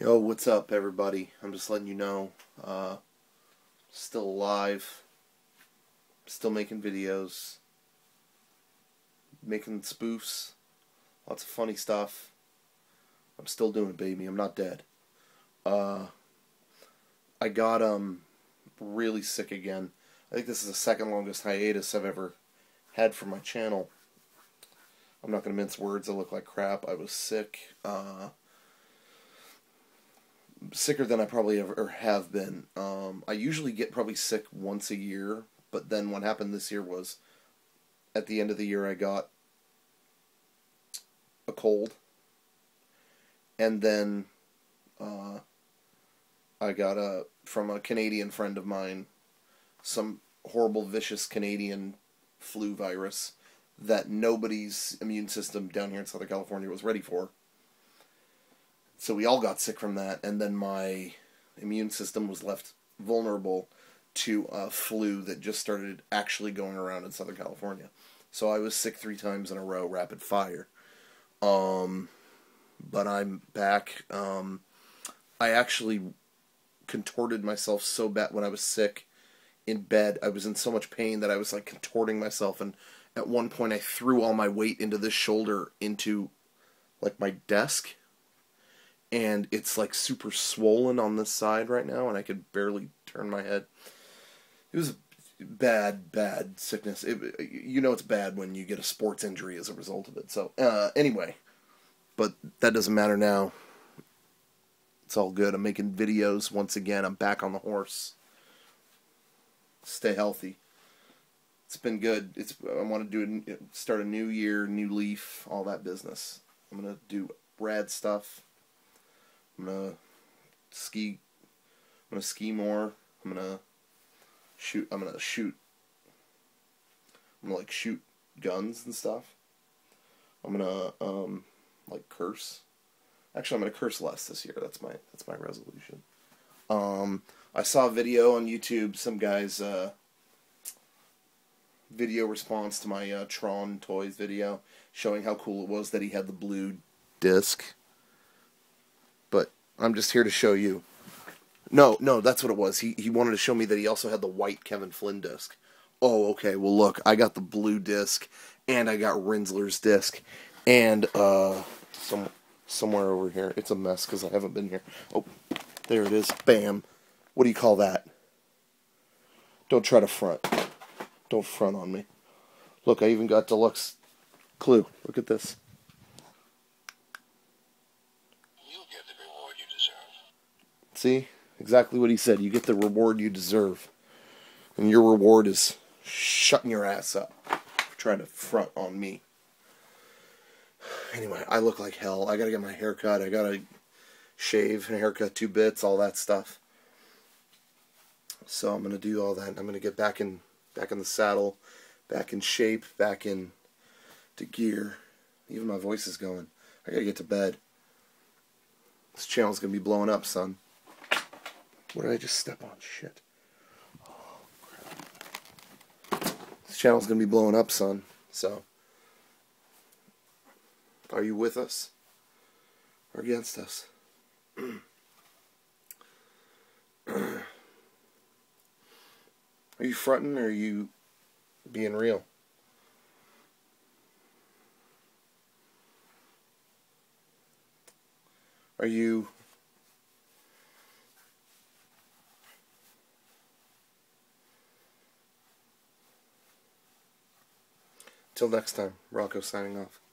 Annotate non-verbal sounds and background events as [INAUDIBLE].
Yo, what's up, everybody? I'm just letting you know. Uh, still alive. Still making videos. Making spoofs. Lots of funny stuff. I'm still doing it, baby. I'm not dead. Uh, I got um really sick again. I think this is the second longest hiatus I've ever had for my channel. I'm not gonna mince words. I look like crap. I was sick. Uh, sicker than I probably ever have been. Um, I usually get probably sick once a year, but then what happened this year was at the end of the year I got a cold, and then uh, I got a from a Canadian friend of mine some horrible vicious Canadian flu virus that nobody's immune system down here in Southern California was ready for. So we all got sick from that, and then my immune system was left vulnerable to a flu that just started actually going around in Southern California. So I was sick three times in a row, rapid fire. Um, but I'm back. Um, I actually contorted myself so bad when I was sick in bed. I was in so much pain that I was like contorting myself, and at one point I threw all my weight into this shoulder into like my desk and it's like super swollen on this side right now, and I could barely turn my head. It was bad, bad sickness. It, you know, it's bad when you get a sports injury as a result of it. So, uh, anyway, but that doesn't matter now. It's all good. I'm making videos once again. I'm back on the horse. Stay healthy. It's been good. It's I want to do a, start a new year, new leaf, all that business. I'm gonna do rad stuff. I'm gonna ski. I'm gonna ski more. I'm gonna shoot. I'm gonna shoot. I'm gonna like shoot guns and stuff. I'm gonna um like curse. Actually, I'm gonna curse less this year. That's my that's my resolution. Um, I saw a video on YouTube. Some guys uh, video response to my uh, Tron toys video, showing how cool it was that he had the blue disc I'm just here to show you. No, no, that's what it was. He he wanted to show me that he also had the white Kevin Flynn disc. Oh, okay. Well, look, I got the blue disc, and I got Rinzler's disc, and uh, some somewhere over here. It's a mess because I haven't been here. Oh, there it is. Bam. What do you call that? Don't try to front. Don't front on me. Look, I even got deluxe Clu. Look at this. See? Exactly what he said. You get the reward you deserve. And your reward is shutting your ass up for trying to front on me. Anyway, I look like hell. I gotta get my hair cut. I gotta shave and haircut two bits, all that stuff. So I'm gonna do all that. I'm gonna get back in back in the saddle, back in shape, back in to gear. Even my voice is going. I gotta get to bed. This channel's gonna be blowing up, son. What did I just step on? Shit. Oh. This channel's going to be blowing up, son. So, are you with us or against us? [CLEARS THROAT] are you fronting or are you being real? Are you Till next time, Rocco signing off.